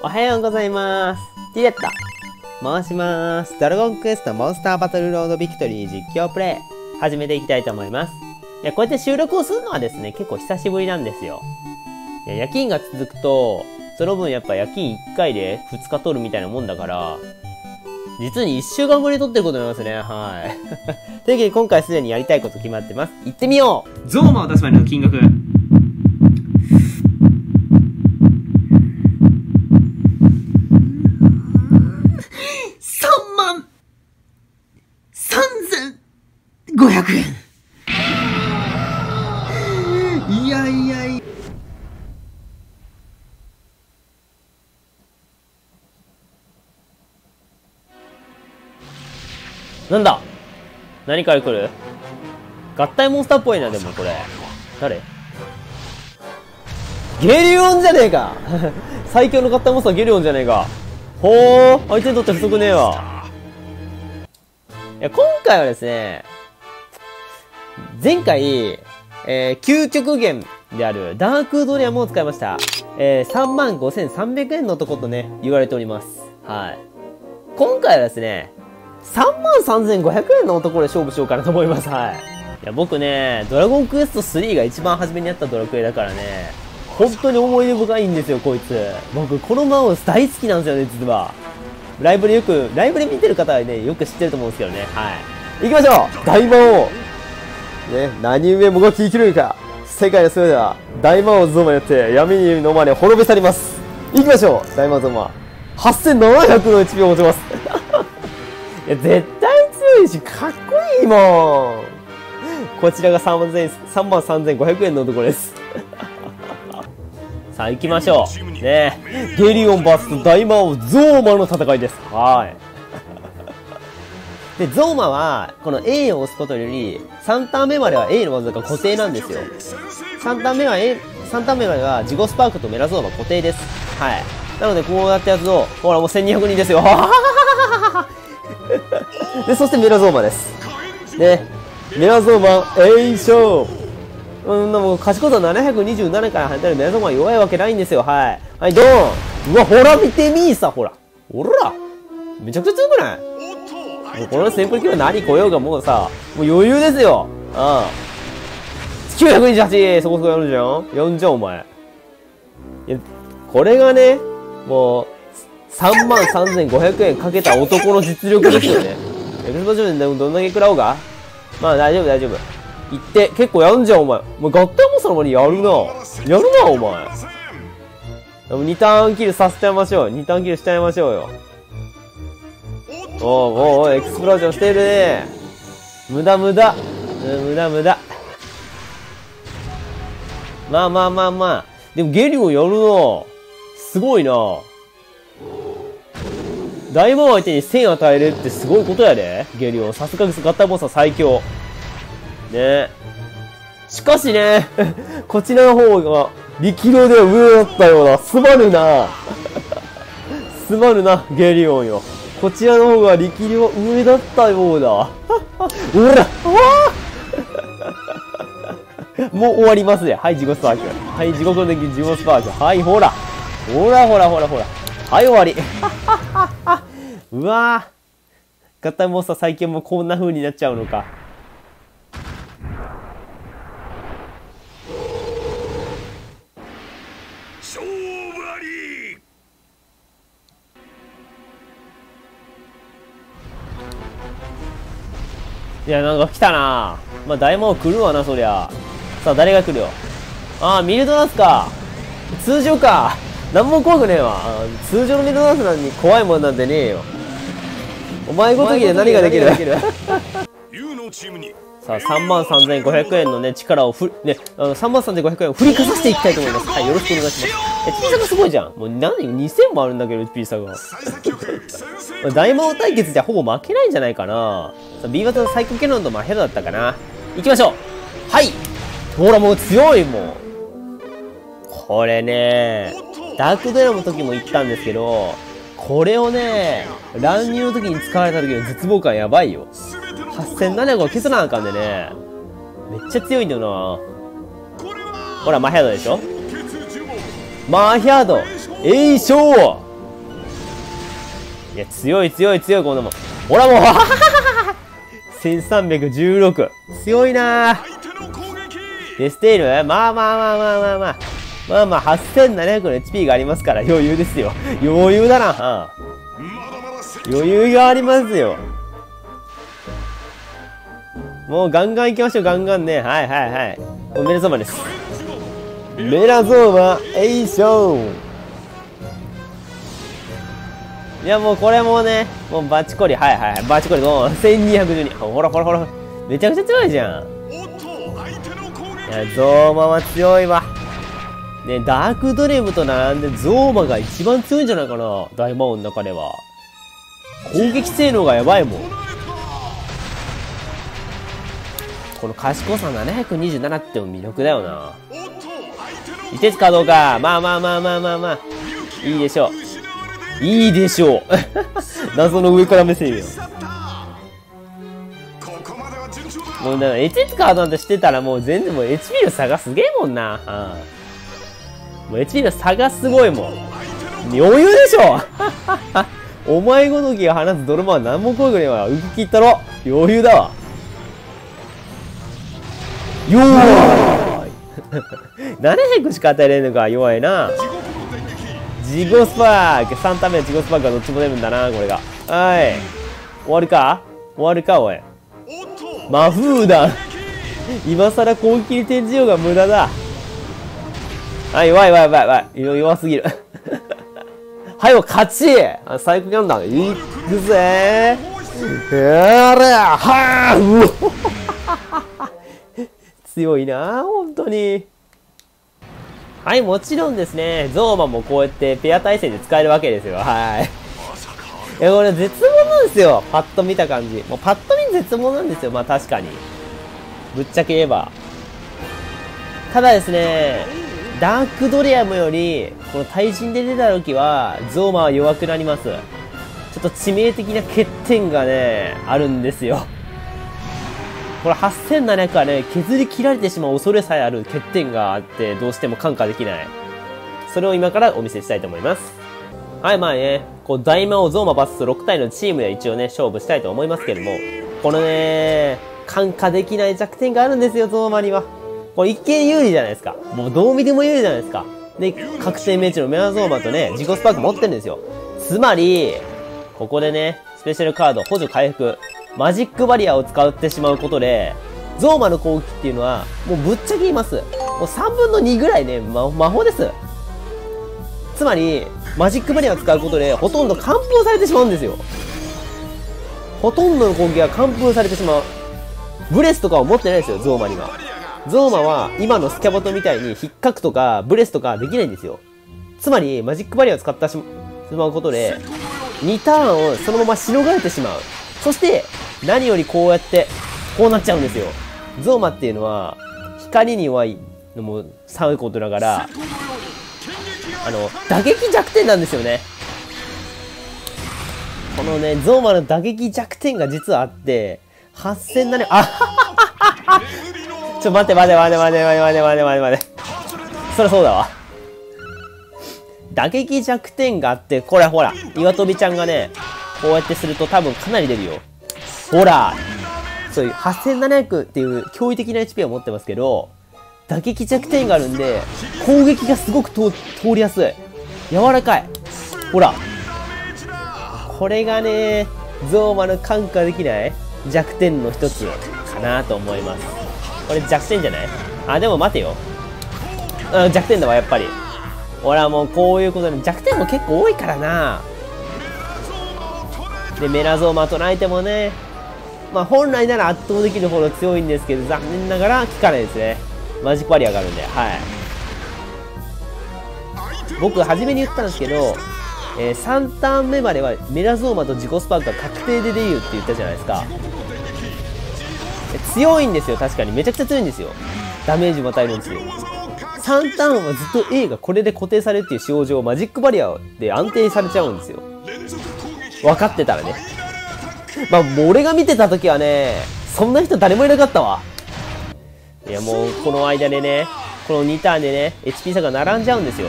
おはようございます。ティレッタ。回します。ドラゴンクエストモンスターバトルロードビクトリー実況プレイ。始めていきたいと思います。いや、こうやって収録をするのはですね、結構久しぶりなんですよ。いや、夜勤が続くと、その分やっぱ夜勤1回で2日取るみたいなもんだから、実に1週間ぶりに撮ってることになりますね。はい。というわけで今回すでにやりたいこと決まってます。行ってみようゾーマを出すまでの金額。500円いやいやいやなんだ？何から来る？合体モンスターっぽいな、でもこれ。誰？ゲリオンじゃねえか 最強の合体モンスターゲリオンじゃねえか。ほー相手にとって不足ねえわ。いや、今回はですね、前回、えー、究極源であるダークドリアムを使いました。えー、35,300円のとことね、言われております。はい。今回はですね、3万3500円の男で勝負しようかなと思います。はい。いや、僕ね、ドラゴンクエスト3が一番初めにやったドラクエだからね、本当に思い出深いんですよ、こいつ。僕、このマウス大好きなんですよね、実は。ライブでよく、ライブで見てる方はね、よく知ってると思うんですけどね。はい。行きましょう大魔王ね、何故もがき生きるか。世界の全ては大魔王ゾーマによって闇に飲まれ滅び去ります。行きましょう。大魔王ゾーマ8700の HP を持ちます。いや絶対強いしかっこいいもん。こちらが3万3万3500円のところです。さあ行きましょう。ねゲリオン VS 大魔王ゾーマの戦いです。はい。で、ゾーマは、この A を押すことより、3ターン目までは A の技が固定なんですよ。3ターン目は A、3ターン目まではジゴスパークとメラゾーマ固定です。はい。なので、こうやったやつを、ほらもう1200人ですよ。で、そしてメラゾーマです。ね。メラゾーマ、A 勝うん、でも、賢さ727から入ったらメラゾーマ弱いわけないんですよ。はい。はい、ドーンうわ、ほら見てみーさ、ほら。ほらめちゃくちゃ強くない？もうこの扇風機は何来ようがもうさ、もう余裕ですよ。うん。928! そこそこやるじゃん？やんじゃん、お前。いや、これがね、もう、3万3500円かけた男の実力ですよね。エクスパジョンでどんだけ食らおうかまあ大丈夫大丈夫。行って、結構やんじゃん、お前。もう合体もその前にやるな。やるな、お前。でも2ターンキルさせてやりましょう。2ターンキルしちゃいましょうよ。おうおうおうエクスプロージョンしてる。ね無駄無駄。うん無駄無駄。まあまあまあまあ。でもゲリオンやるなすごいな。大魔王相手に1000与えるってすごいことやで。ゲリオンさすが合体モンスター最強。ね。しかしね こちらの方が力量では上だったような。すまぬな。すまぬなゲリオンよ。こちらの方が力量上だったようだ。ほら もう終わりますね。はい、地獄スパーク。はい、地獄の敵地獄スパーク。はい、ほら。ほらほらほらほら。はい、終わり。うわぁ。合体モンスター最強もこんな風になっちゃうのか。いや、なんか来たなまあ、大魔王来るわな、そりゃ。さあ、誰が来るよ？ああ、ミルドナスか。通常か。なんも怖くねえわ。通常のミルドナスなのに怖いもんなんてねえよ。お前ごときで何ができる？ームにさあ、3万3500円のね、力をふ、ね、あの、3万3500円を振りかざしていきたいと思います。はい、よろしくお願いします。HP 差がすごいじゃん。もう何、2000もあるんだけど、HP 差が。大魔王対決じゃほぼ負けないんじゃないかな。B 型のサイコキャノンとマヘドだったかな。行きましょうはいほら、もう強いもん。これね、ダークドラムの時も言ったんですけど、これをね、乱入の時に使われた時の絶望感やばいよ。8700を削らなあかんでね。めっちゃ強いんだよな。ほら、マヒャドでしょマヒャード、栄翔いや、強い強い強い、こんなもん。ほらもう、1316。強いなぁ。デステイル？まあまあまあまあまあまあ。まあまあ、8700の HP がありますから余裕ですよ。余裕だな。うん余裕がありますよ。もうガンガン行きましょう、ガンガンね。はいはいはい。もうメラゾーマです。メラゾーマ、エイション。いやもうこれもね、もうバチコリ、はいはいはい、バチコリの1212。ほらほらほら、めちゃくちゃ強いじゃん。いや、ゾーマは強いわ。ね、ダークドレムと並んでゾーマが一番強いんじゃないかな。大魔王の中では。攻撃性能がやばいもん。この賢さ727っても魅力だよな。おっと相手のいてつかどうか。まあまあまあまあまあまあ。いいでしょう。いいでしょう。謎の上から目線よ。もうだ、エチェツカードなんてしてたらもう全然もう HP の差がすげえもんな。うん。もう HP の差がすごいもん。余裕でしょ お前ごときが放つドルマは何も怖くねえわ。動き切ったろ。余裕だわ。よー !700 しか与えれんのか、弱いな。地獄の電撃ジゴスパーク !3 タ目はジゴスパークがどっちも出るんだな、これが。はい。終わるか？終わるか、おい。おっと魔風弾今更攻撃に転じようが無駄だ。あ、弱い弱い弱い弱い。弱すぎる。はいよ、勝ちあサイクキャンダー、いくぜーやれはぁうお強いな本当に。はい、もちろんですね、ゾーマもこうやってペア対戦で使えるわけですよ。はい。いや、これ絶望なんですよ。パッと見た感じ。もうパッと見絶望なんですよ。まあ確かに。ぶっちゃけ言えば。ただですね、ダークドレアムより、この対人で出た時は、ゾーマは弱くなります。ちょっと致命的な欠点がね、あるんですよ。これ8700はね、削り切られてしまう恐れさえある欠点があって、どうしても感化できない。それを今からお見せしたいと思います。はい、まあね、こう、大魔王ゾーマ VS6 体のチームで一応ね、勝負したいと思いますけども、このね、感化できない弱点があるんですよ、ゾーマには。これ一見有利じゃないですか。もうどう見ても有利じゃないですか。で、確定命中のメアゾーマとね、自己スパーク持ってるんですよ。つまり、ここでね、スペシャルカード補助回復、マジックバリアを使ってしまうことで、ゾーマの攻撃っていうのは、もうぶっちゃけ言います。もう3分の2ぐらいね、ま、魔法です。つまり、マジックバリアを使うことで、ほとんど完封されてしまうんですよ。ほとんどの攻撃が完封されてしまう。ブレスとかを持ってないですよ、ゾーマには。ゾーマは、今のスキャバトみたいに、引っかくとか、ブレスとかできないんですよ。つまり、マジックバリアを使ってしまうことで、2ターンをそのまましのがれてしまう。そして、何よりこうやって、こうなっちゃうんですよ。ゾーマっていうのは、光に弱いのもさることながら、あの、打撃弱点なんですよね。このね、ゾーマの打撃弱点が実はあって、8000なね、あちょ、待って待って待って待って待って待って待って待って待って。そりゃそうだわ。打撃弱点があって、これほら、岩飛びちゃんがね、こうやってすると多分かなり出るよ。ほらそういう8700っていう驚異的な HP を持ってますけど、打撃弱点があるんで、攻撃がすごく通りやすい。柔らかい。ほら。これがね、ゾーマの感化できない弱点の一つかなと思います。これ弱点じゃない？あ、でも待てよ。うん、弱点だわ、やっぱり。俺はもうこういうことで弱点も結構多いからな。で、メラゾーマ唱えてもね、まあ本来なら圧倒できるほど強いんですけど、残念ながら効かないですね。マジックバリアがあるんで、はい。僕、初めに言ったんですけど、えー3ターン目まではメラゾーマと自己スパークが確定で出るって言ったじゃないですか。強いんですよ、確かに。めちゃくちゃ強いんですよ。ダメージも与えるんですよ。3ターンはずっと A がこれで固定されるっていう使用上、マジックバリアで安定されちゃうんですよ。分かってたらね。まあ、もう俺が見てた時はね、そんな人誰もいなかったわ。いや、もう、この間でね、この2ターンでね、HP 差が並んじゃうんですよ。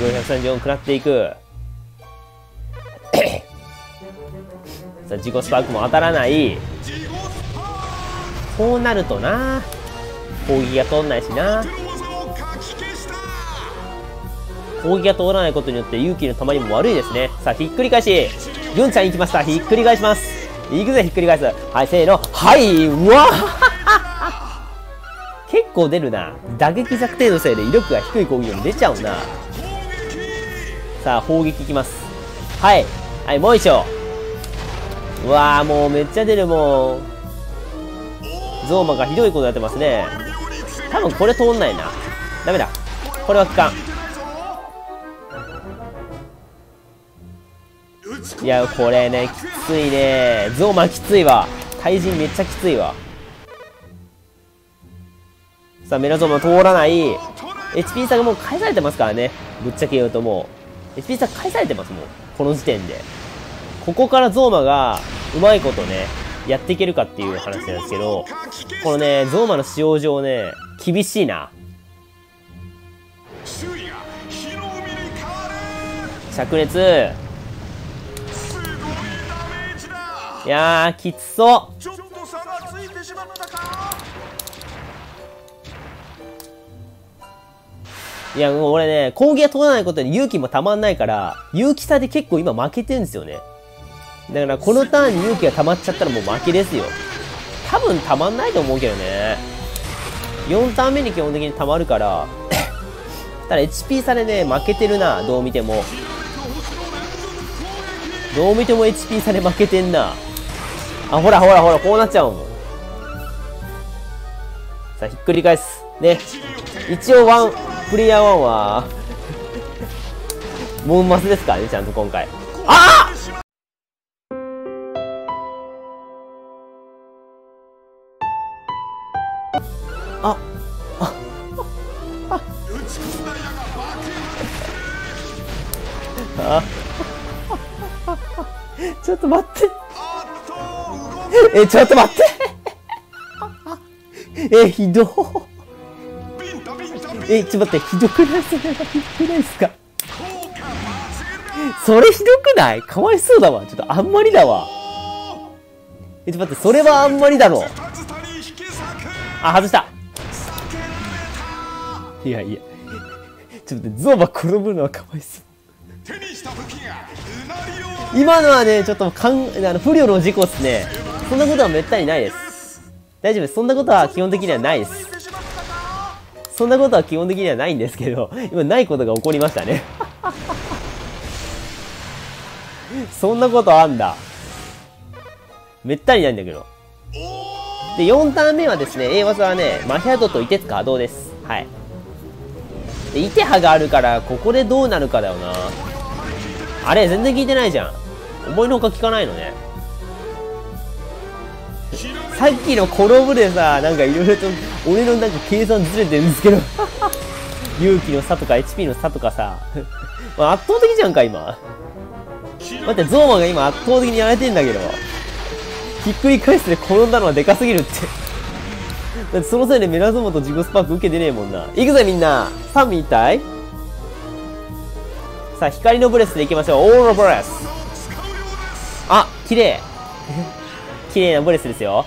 434食らっていく。さあ、自己スパークも当たらない。こうなるとな、攻撃が通んないしな。攻撃が通らないことによって勇気の球にも悪いですね。さあ、ひっくり返し。ユンちゃん行きました。ひっくり返します。行くぜ、ひっくり返す。はい、せーの。はい、うわ 結構出るな。打撃弱点のせいで威力が低い攻撃も出ちゃうな。さあ、砲撃いきます。はい。はい、もう一丁。うわー、もうめっちゃ出る、もう。ゾーマがひどいことやってますね。多分これ通んないな。ダメだ。これは効かいや、これね、きついね。ゾーマきついわ。対人めっちゃきついわ。さあ、メラゾーマ通らない。HP 差がもう返されてますからね。ぶっちゃけ言うともう。HP 差返されてますもん。この時点で。ここからゾーマが、うまいことね、やっていけるかっていう話なんですけど、このね、ゾーマの使用上ね、厳しいな。灼熱。いやー、きつそう。ちょっと差がついてしまったかいや、もう俺ね、攻撃が通らないことに勇気もたまんないから、勇気差で結構今負けてるんですよね。だからこのターンに勇気が溜まっちゃったらもう負けですよ。多分たまんないと思うけどね。4ターン目に基本的に溜まるから、ただ HP 差でね、負けてるな、どう見ても。どう見ても HP 差で負けてんな。あ、ほらほらほら、こうなっちゃうもん。さあ、ひっくり返す。ね。一応ワン、プレイヤー1は、モンマスですからね、ちゃんと今回。あああ ちょっと待って。え、ちょっと待って。え、ひどえ、ちょっと待って、ひどくないそれはひどくないですかそれひどくないかわいそうだわ。ちょっとあんまりだわ。え、ちょっと待って、それはあんまりだろ。あ、外した。いやいや。ちょっと待って、ゾーバ転ぶのはかわいそう。今のはね、ちょっとかん、あの、不慮の事故っすね。そんなことはめったにないです。大丈夫です。そんなことは基本的にはないです。そんなことは基本的にはないんですけど、今ないことが起こりましたね。そんなことあんだ。めったにないんだけど。で、4ターン目はですね、A 技はね、マヒャドとイテツ稼働です。はい。で、イテハがあるから、ここでどうなるかだよな。あれ、全然聞いてないじゃん。思いのほか聞かないのね。さっきの転ぶでさ、なんかいろいろと、俺のなんか計算ずれてるんですけど。勇気の差とか HP の差とかさ。まあ圧倒的じゃんか、今。待って、ゾーマが今圧倒的にやられてんだけど。ひっくり返して転んだのはでかすぎるって。だってそのせいでメラゾーマとジゴスパーク受けてねえもんな。行くぜみんな !3 見たい？さあ、光のブレスで行きましょう。オーロブレス。あ、綺麗。綺麗なブレスですよ。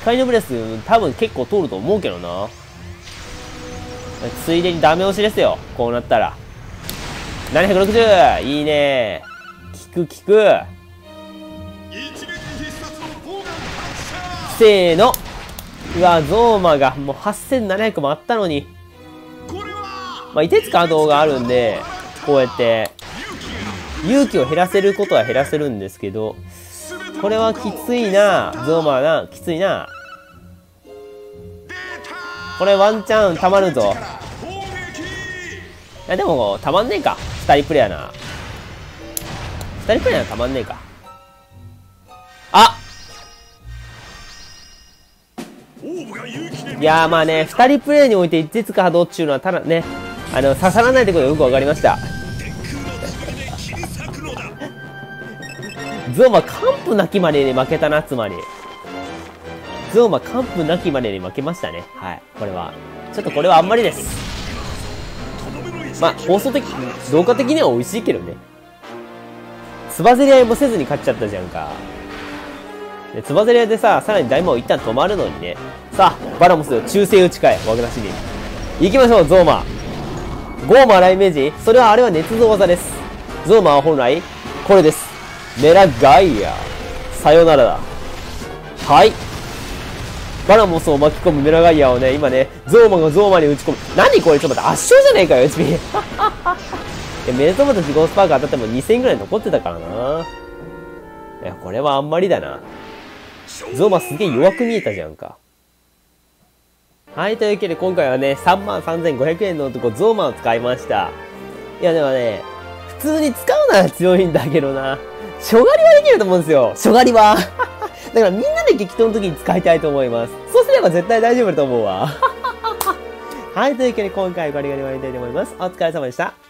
光のブレス、多分結構通ると思うけどな。ついでにダメ押しですよ。こうなったら。760! いいね効く効く。せーの。うわ、ゾーマがもう8700もあったのに。まあ、いてつか動画あるんで、こうやって、勇気を減らせることは減らせるんですけど、これはきついな、ゾーマな、きついな。これワンチャンたまるぞ。いや、でも、たまんねえか。二人プレイヤーな。二人プレイヤーたまんねえか。あいやまあね、二人プレイにおいて一徹か波動っていうのはただね、あの、刺さらないってことよくわかりました。ゾーマ完膚なきまでに負けたな、つまり。ゾーマ完膚なきまでに負けましたね。はい。これは。ちょっとこれはあんまりです。まあ、放送的、動画的には美味しいけどね。つばぜり合いもせずに勝っちゃったじゃんか。で、つばぜり合いでさ、さらに大魔王一旦止まるのにね。さあ、バラモス、忠誠打ち替え、わぐなしに。行きましょう、ゾーマ。ゴーマーライメージそれはあれは捏造技です。ゾーマは本来、これです。メラガイア。さよならだ。はい。バラモスを巻き込むメラガイアをね、今ね、ゾーマがゾーマに打ち込む。何これ？ちょっと待って、圧勝じゃねえかよ、HP。いや、メルトマとジゴースパーク当たっても2000ぐらい残ってたからな。いや、これはあんまりだな。ゾーマすげえ弱く見えたじゃんか。はい、というわけで今回はね、33,500円の男ゾーマを使いました。いや、でもね、通に使うなら強いんだけどな。初狩りはできると思うんですよ。初狩りは。だからみんなで激闘の時に使いたいと思います。そうすれば絶対大丈夫だと思うわ。はい、というわけで今回はこれが終わりたいと思います。お疲れ様でした。